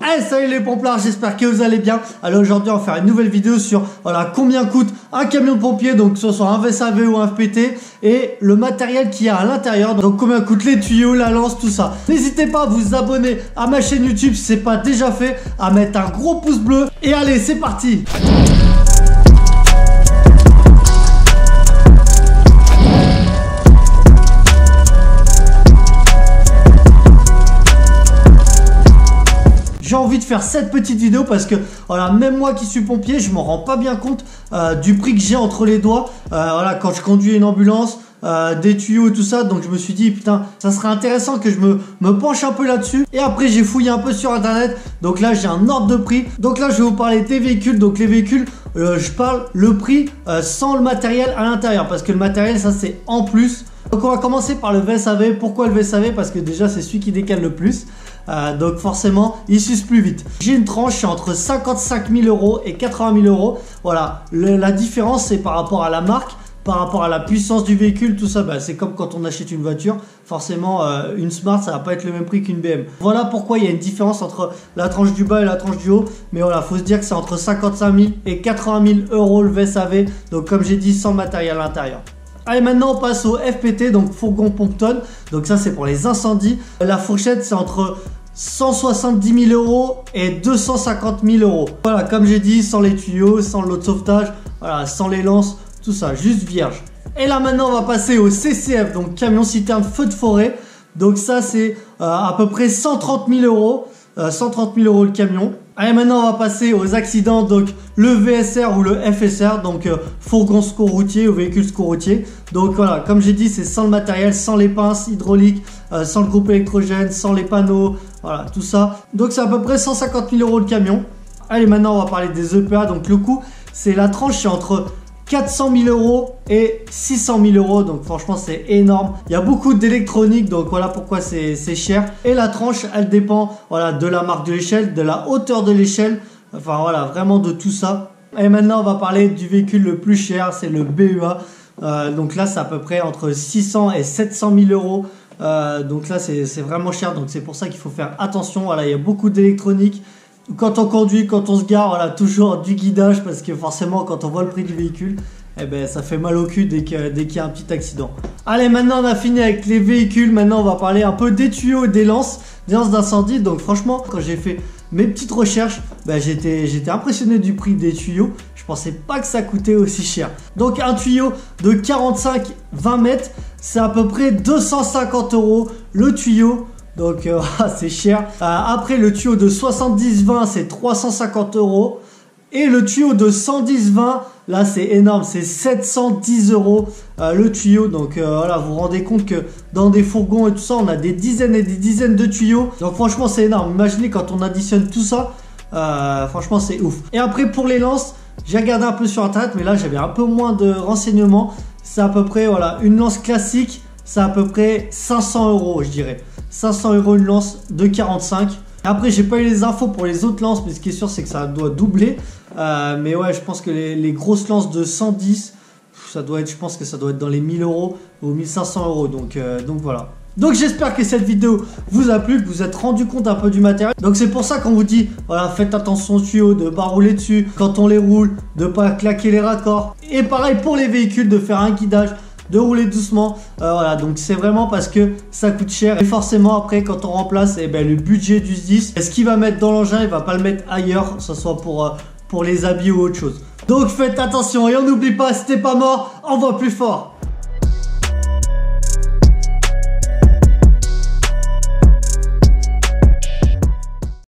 Hey salut les pomplards, j'espère que vous allez bien. Alors aujourd'hui on va faire une nouvelle vidéo sur voilà combien coûte un camion de pompier, donc que ce soit un VSAV ou un FPT, et le matériel qu'il y a à l'intérieur, donc combien coûtent les tuyaux, la lance, tout ça. N'hésitez pas à vous abonner à ma chaîne YouTube si c'est pas déjà fait, à mettre un gros pouce bleu, et allez c'est parti envie de faire cette petite vidéo parce que voilà même moi qui suis pompier je me rends pas bien compte euh, du prix que j'ai entre les doigts. Euh, voilà quand je conduis une ambulance euh, des tuyaux et tout ça donc je me suis dit putain ça serait intéressant que je me, me penche un peu là-dessus. Et après j'ai fouillé un peu sur internet. Donc là j'ai un ordre de prix. Donc là je vais vous parler des véhicules. Donc les véhicules je parle le prix sans le matériel à l'intérieur. Parce que le matériel ça c'est en plus. Donc on va commencer par le VSAV pourquoi le VSAV parce que déjà c'est celui qui décale le plus euh, donc forcément, il suce plus vite. J'ai une tranche entre 55 000 euros et 80 000 euros. Voilà, la différence c'est par rapport à la marque par rapport à la puissance du véhicule, tout ça, bah, c'est comme quand on achète une voiture. Forcément, euh, une Smart, ça va pas être le même prix qu'une BM. Voilà pourquoi il y a une différence entre la tranche du bas et la tranche du haut. Mais voilà, faut se dire que c'est entre 55 000 et 80 000 euros le VSAV. Donc comme j'ai dit, sans matériel à l'intérieur. Allez, maintenant on passe au FPT, donc fourgon pompe. Donc ça c'est pour les incendies. La fourchette c'est entre 170 000 euros et 250 000 euros. Voilà, comme j'ai dit, sans les tuyaux, sans l'eau de sauvetage, voilà, sans les lances, tout ça, juste vierge. Et là maintenant, on va passer au CCF, donc camion citerne feu de forêt. Donc ça, c'est euh, à peu près 130 000 euros. 130 euh, 000 euros le camion. Allez, maintenant, on va passer aux accidents. Donc, le VSR ou le FSR, donc euh, fourgon secours routier ou véhicule secours routier. Donc, voilà, comme j'ai dit, c'est sans le matériel, sans les pinces hydrauliques, euh, sans le groupe électrogène, sans les panneaux, voilà, tout ça. Donc, c'est à peu près 150 000 euros le camion. Allez, maintenant, on va parler des EPA. Donc, le coût, c'est la tranche, c'est entre 400 000 euros et 600 000 euros. Donc franchement, c'est énorme. Il y a beaucoup d'électronique, donc voilà pourquoi c'est cher. Et la tranche, elle dépend voilà, de la marque de l'échelle, de la hauteur de l'échelle. Enfin voilà, vraiment de tout ça. Et maintenant, on va parler du véhicule le plus cher, c'est le BEA. Euh, donc là, c'est à peu près entre 600 et 700 000 euros. Euh, donc là, c'est vraiment cher. Donc c'est pour ça qu'il faut faire attention. Voilà, il y a beaucoup d'électronique quand on conduit, quand on se gare, voilà, toujours du guidage parce que forcément, quand on voit le prix du véhicule, eh ben, ça fait mal au cul dès qu'il y a un petit accident. Allez, maintenant on a fini avec les véhicules. Maintenant, on va parler un peu des tuyaux et des lances, des lances d'incendie. Donc, franchement, quand j'ai fait mes petites recherches, ben, j'étais impressionné du prix des tuyaux. Je pensais pas que ça coûtait aussi cher. Donc, un tuyau de 45-20 mètres, c'est à peu près 250 euros le tuyau. Donc euh, c'est cher. Euh, après le tuyau de 70-20 c'est 350 euros. Et le tuyau de 110-20, là c'est énorme, c'est 710 euros euh, le tuyau. Donc voilà, vous vous rendez compte que dans des fourgons et tout ça, on a des dizaines et des dizaines de tuyaux. Donc franchement c'est énorme. Imaginez quand on additionne tout ça, franchement c'est ouf. Et après pour les lances, j'ai regardé un peu sur internet, mais là j'avais un peu moins de renseignements. C'est à peu près voilà une lance classique, c'est à peu près 500 euros je dirais. 500 euros une lance de 45. Après, j'ai pas eu les infos pour les autres lances, mais ce qui est sûr, c'est que ça doit doubler. Euh, mais ouais, je pense que les, grosses lances de 110, ça doit être, je pense que ça doit être dans les 1000 euros ou 1500 euros. Donc, euh, donc voilà. Donc j'espère que cette vidéo vous a plu, que vous êtes rendu compte un peu du matériel. Donc c'est pour ça qu'on vous dit, voilà, faites attention aux tuyaux, de pas rouler dessus quand on les roule, de pas claquer les raccords. Et pareil pour les véhicules, de faire un guidage de rouler doucement. Euh, voilà, donc c'est vraiment parce que ça coûte cher. Et forcément, après, quand on remplace eh ben, le budget du 10, ce qu'il va mettre dans l'engin, il va pas le mettre ailleurs, que ce soit pour, euh, pour les habits ou autre chose. Donc faites attention et on n'oublie pas, si t'es pas mort, envoie plus fort.